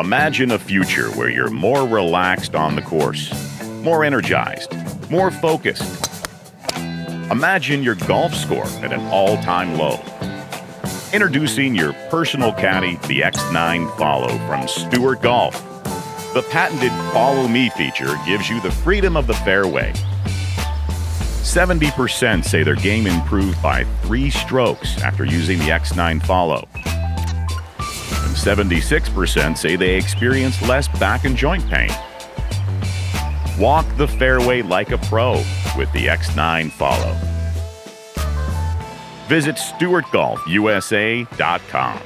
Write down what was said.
Imagine a future where you're more relaxed on the course, more energized, more focused. Imagine your golf score at an all time low. Introducing your personal caddy, the X9 Follow from Stewart Golf. The patented Follow Me feature gives you the freedom of the fairway. 70% say their game improved by three strokes after using the X9 Follow. And 76% say they experience less back and joint pain. Walk the fairway like a pro with the X9 Follow. Visit StewartGolfUSA.com.